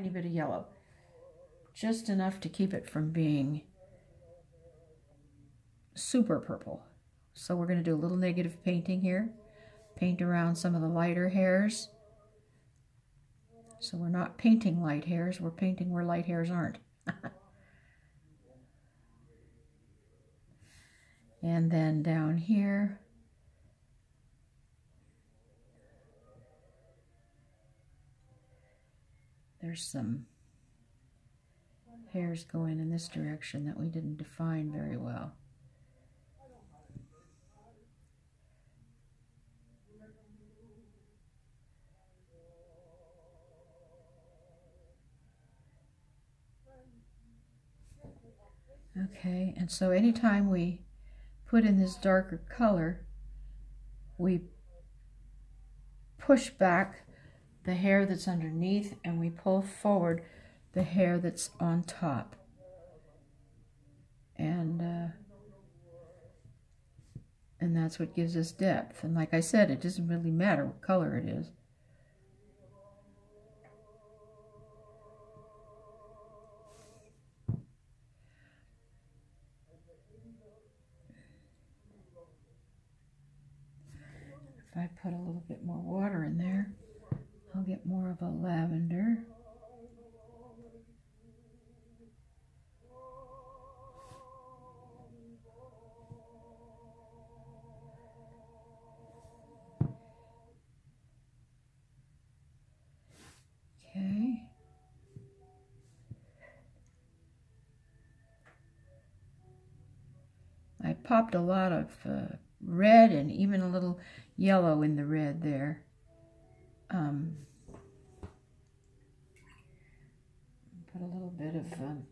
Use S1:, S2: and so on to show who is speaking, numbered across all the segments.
S1: tiny bit of yellow. Just enough to keep it from being super purple. So we're going to do a little negative painting here. Paint around some of the lighter hairs. So we're not painting light hairs, we're painting where light hairs aren't. and then down here, there's some hairs going in this direction that we didn't define very well. Okay, and so anytime we put in this darker color, we push back the hair that's underneath and we pull forward the hair that's on top. And uh, and that's what gives us depth. And like I said, it doesn't really matter what color it is. Popped a lot of uh, red and even a little yellow in the red there. Um, put a little bit of um,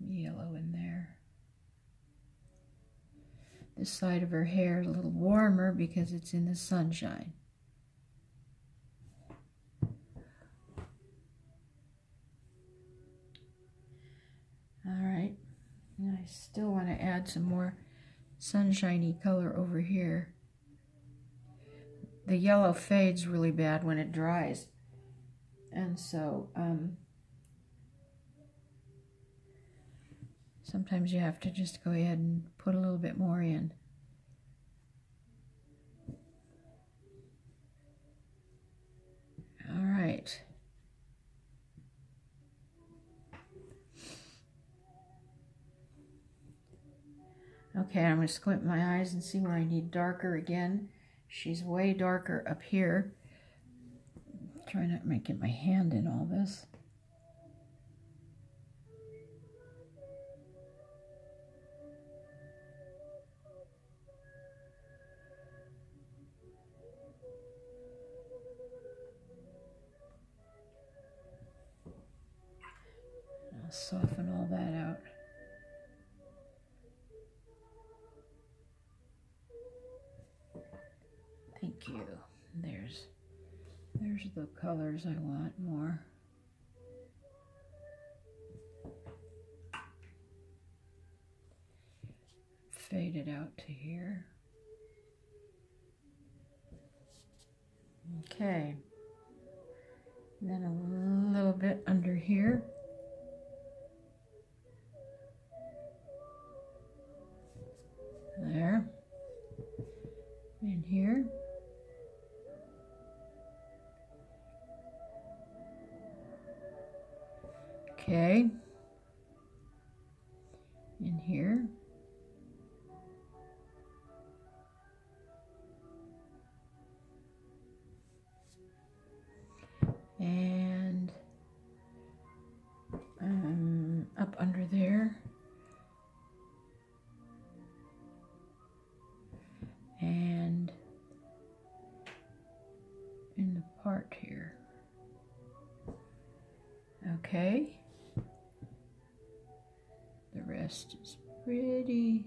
S1: yellow in there. This side of her hair is a little warmer because it's in the sunshine. All right, and I still want to add some more sunshiny color over here. The yellow fades really bad when it dries. And so, um, sometimes you have to just go ahead and put a little bit more in. All right. Okay, I'm going to squint my eyes and see where I need darker again. She's way darker up here. Try not to get my hand in all this. Soften all there's the colors I want more. Fade it out to here. Okay. And then a little bit under here. Pretty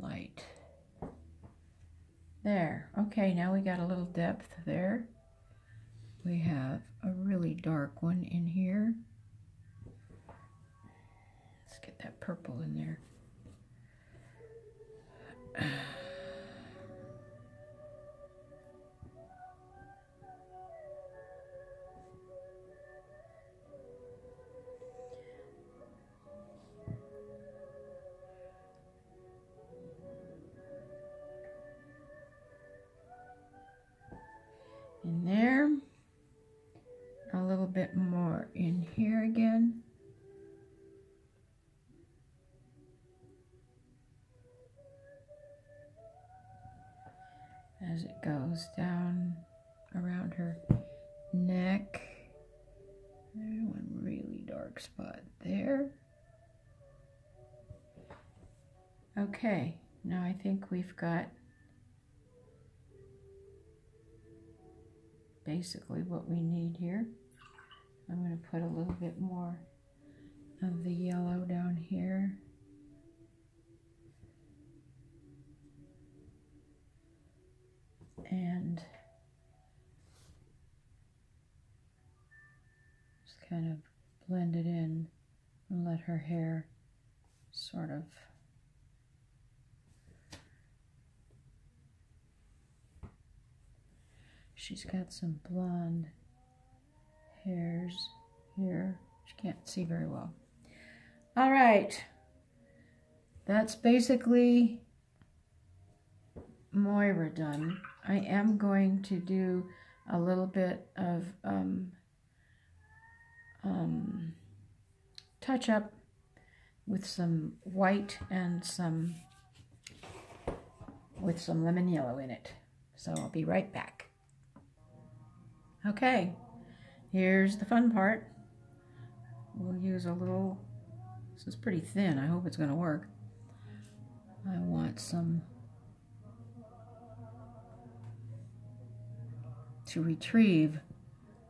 S1: light. There. Okay, now we got a little depth there. We have a really dark one in here. Let's get that purple in there. As it goes down around her neck. There's one really dark spot there. Okay, now I think we've got basically what we need here. I'm going to put a little bit more of the yellow down here. And just kind of blend it in and let her hair sort of She's got some blonde hairs here. She can't see very well. All right. That's basically Moira done. I am going to do a little bit of um, um, touch up with some white and some with some lemon yellow in it. So I'll be right back. Okay, here's the fun part. We'll use a little, this is pretty thin, I hope it's going to work. I want some to retrieve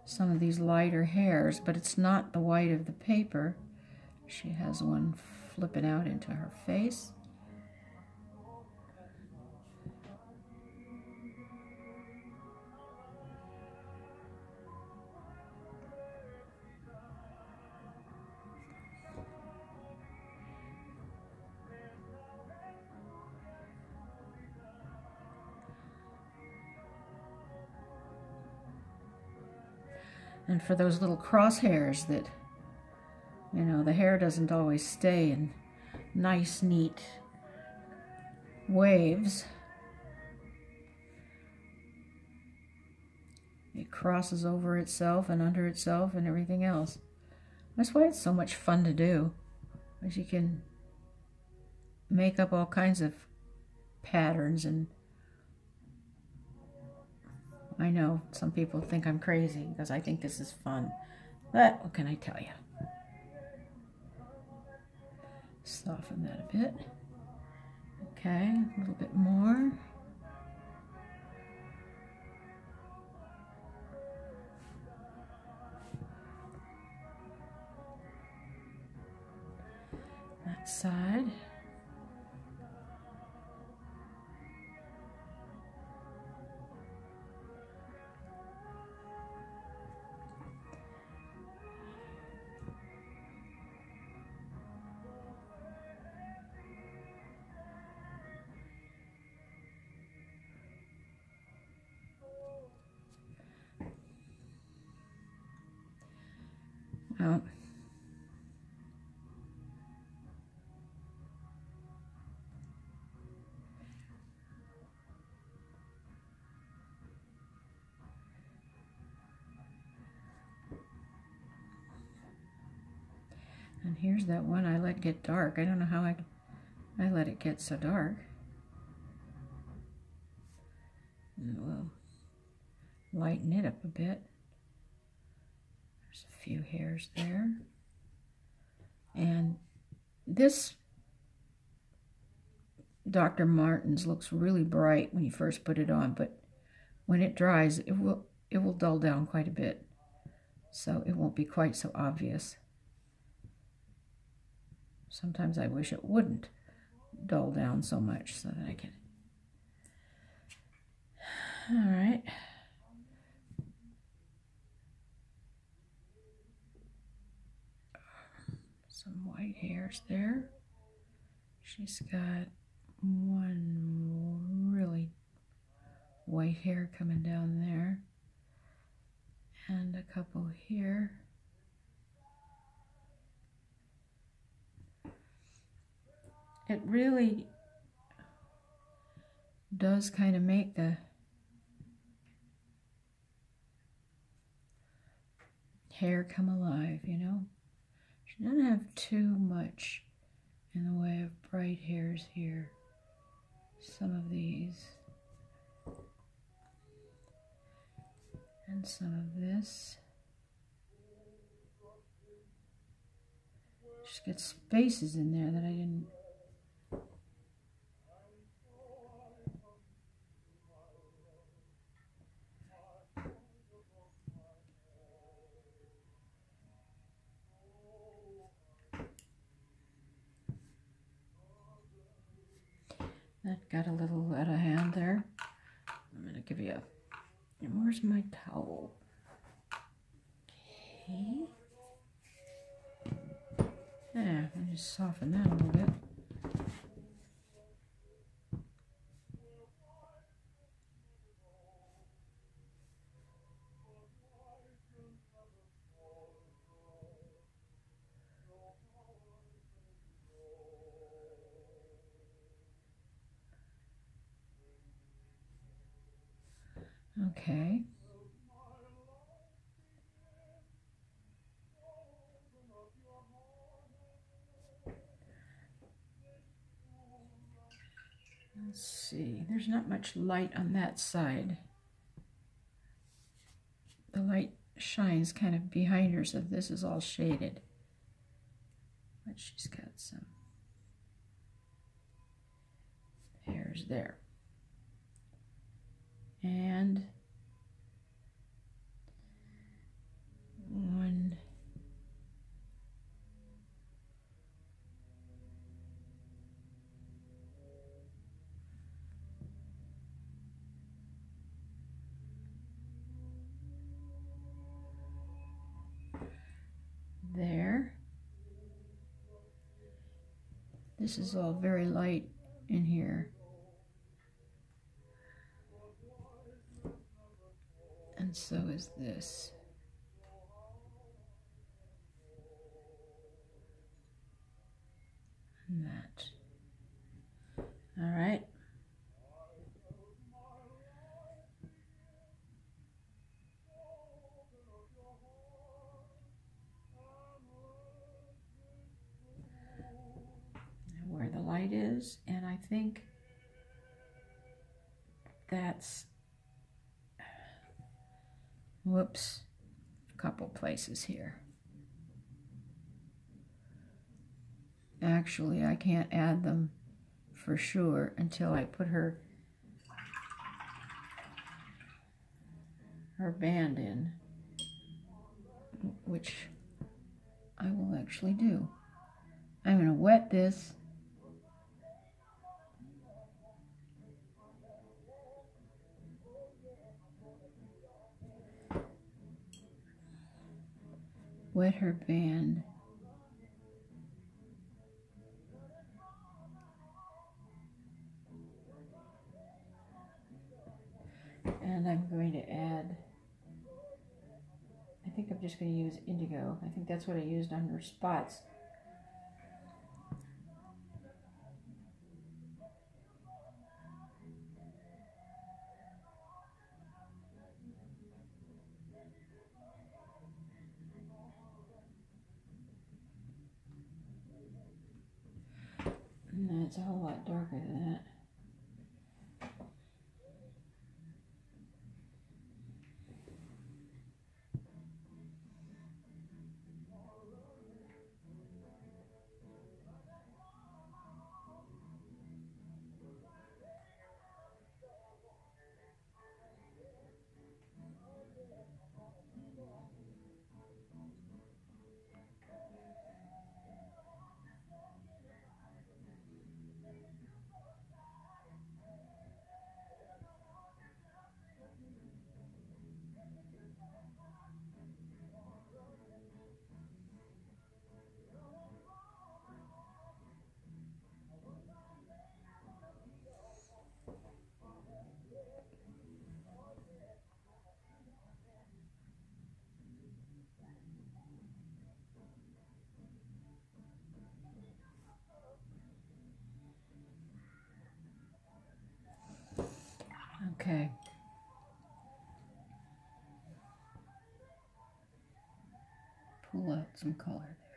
S1: some of these lighter hairs, but it's not the white of the paper. She has one flipping out into her face. And for those little crosshairs that, you know, the hair doesn't always stay in nice, neat waves. It crosses over itself and under itself and everything else. That's why it's so much fun to do. Because you can make up all kinds of patterns and I know some people think I'm crazy because I think this is fun. But what can I tell you? Soften that a bit. Okay, a little bit more. That side. And here's that one I let get dark. I don't know how I, I let it get so dark. And we'll lighten it up a bit There's a few hairs there. And this Dr. Martin's looks really bright when you first put it on, but when it dries, it will it will dull down quite a bit. So it won't be quite so obvious. Sometimes I wish it wouldn't dull down so much so that I can. All right. Some white hairs there. She's got one really white hair coming down there and a couple here. It really does kind of make the hair come alive, you know? She doesn't have too much in the way of bright hairs here. Some of these. And some of this. Just get spaces in there that I didn't That got a little out of hand there. I'm going to give you a... Where's my towel? Okay. Yeah, me just soften that a little bit. Okay. Let's see, there's not much light on that side. The light shines kind of behind her, so this is all shaded. But she's got some hairs there and one This is all very light in here. and so is this. And that. All right. I think that's whoops, a couple places here. Actually, I can't add them for sure until I put her her band in, which I will actually do. I'm going to wet this wet her band. And I'm going to add, I think I'm just going to use indigo. I think that's what I used on her spots. Pull out some color there.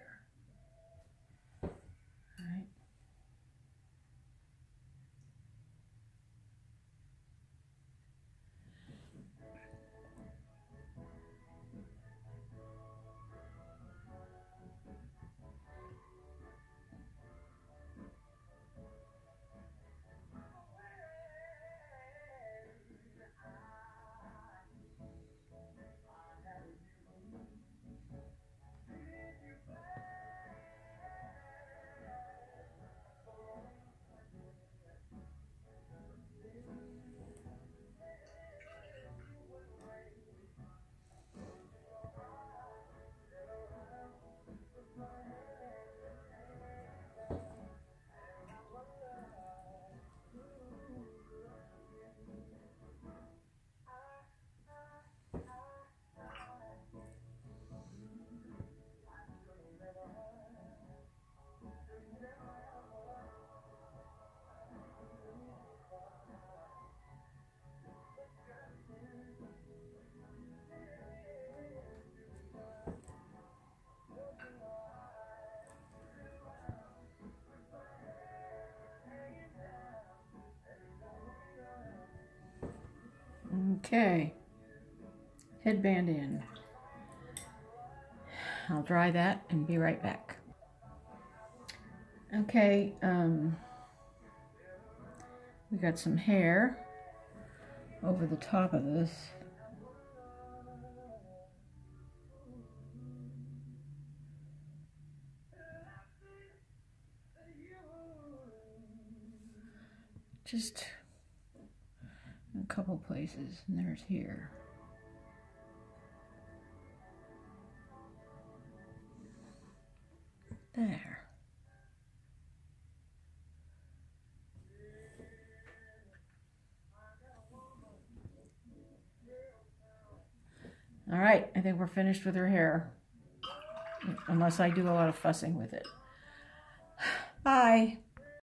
S1: Okay, headband in. I'll dry that and be right back. Okay, um, we got some hair over the top of this. Just a couple places, and there's here. There. All right, I think we're finished with her hair. Unless I do a lot of fussing with it. Bye.